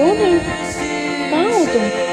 中庭刚好中。庭